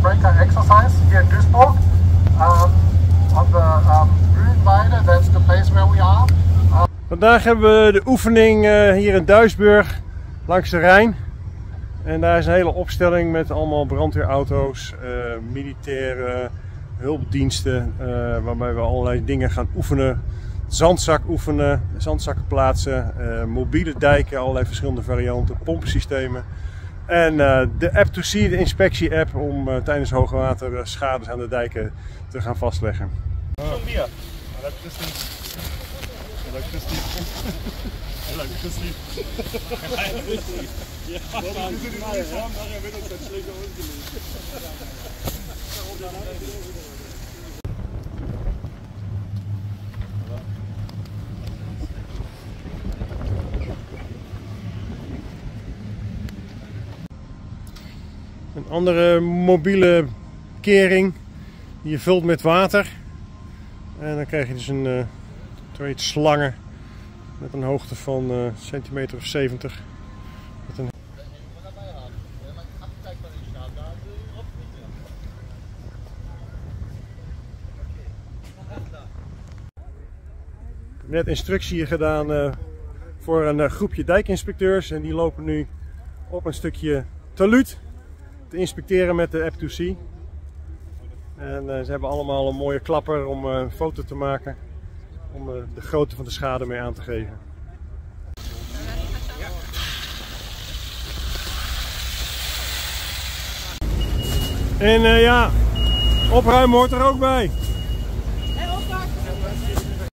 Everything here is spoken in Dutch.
breaker exercise here in Duisburg. Um, on the um, that's the place where we are. Vandaag hebben we de oefening eh, hier in Duisburg langs de Rijn. En daar is een hele opstelling met allemaal brandweerauto's, eh, militaire hulpdiensten, eh, waarbij we allerlei dingen gaan oefenen. Zandzak oefenen, zandzakken plaatsen, mobiele dijken, allerlei verschillende varianten, pompensystemen. En eh, de app to see, de inspectie-app, om eh, tijdens hoogwater eh, schades aan de dijken te gaan vastleggen. Een andere mobiele kering die je vult met water. En dan krijg je dus een eh twee slangen met een hoogte van eh centimeter of 70. Met een... Ik heb net instructie gedaan eh, voor een groepje dijkinspecteurs en die lopen nu op een stukje taluut te inspecteren met de App2C. En eh, ze hebben allemaal een mooie klapper om eh, een foto te maken. Om eh, de grootte van de schade mee aan te geven. En ja, opruimen hoort er ook bij.